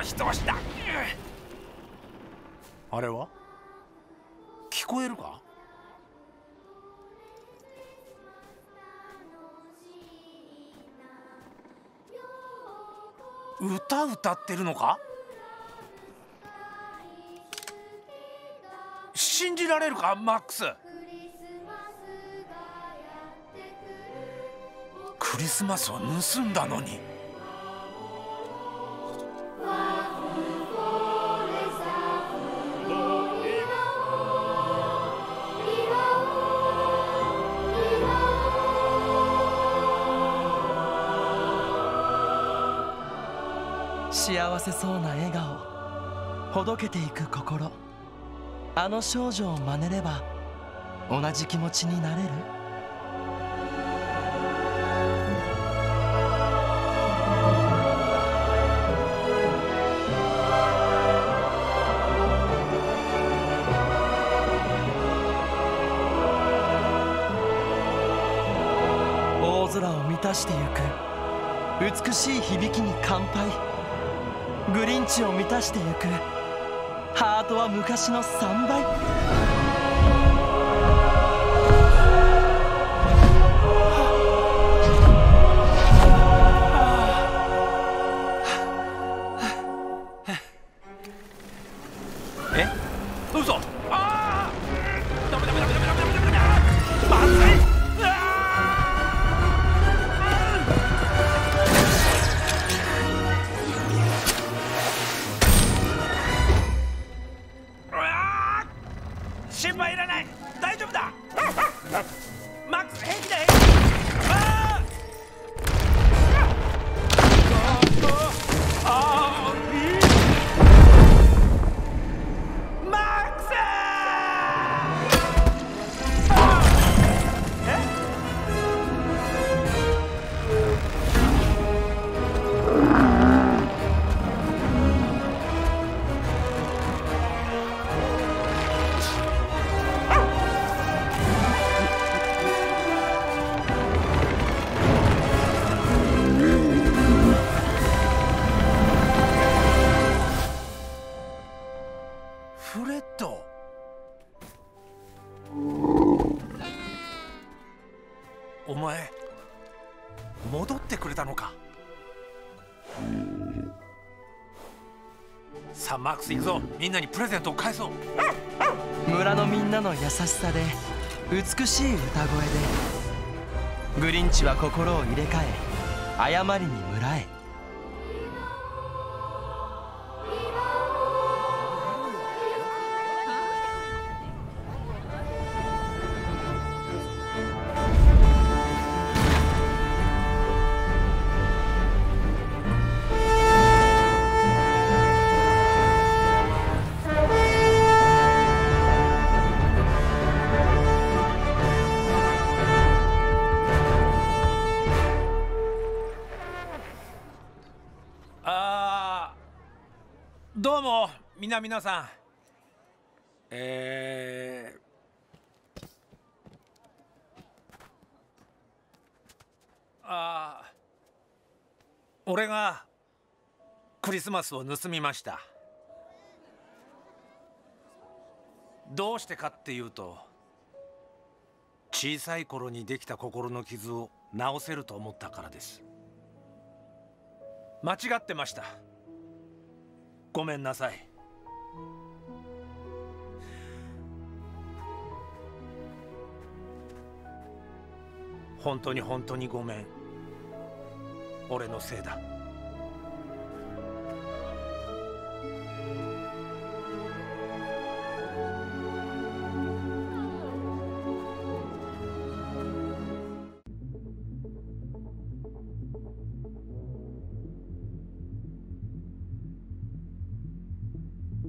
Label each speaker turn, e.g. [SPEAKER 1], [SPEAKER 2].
[SPEAKER 1] の人押しだあれは？聞こえるか？歌歌ってるのか？信じられるか？マックス。クリスマスを盗んだのに。
[SPEAKER 2] 幸せそうな笑顔。ほどけていく心。あの少女を真似れば同じ気持ちになれる。大空を満たしてゆく。美しい響きに乾杯。グリンチを満たしてゆく。ハートは昔の3倍。
[SPEAKER 1] え？嘘！ああダメダメダメダメダメダメダメまずい！Max, hey, hinterher! お前戻ってくれたのか？さあマックス行くぞ。みんなにプレゼントを返そう。
[SPEAKER 2] 村のみんなの優しさで美しい歌声でグリンチは心を入れ替え謝りに村へ。
[SPEAKER 1] あどうもみな皆さん。えー、あー俺がクリスマスを盗みました。どうしてかっていうと小さい頃にできた心の傷を治せると思ったからです。間違ってました。ごめんなさい。本当に本当にごめん。俺のせいだ。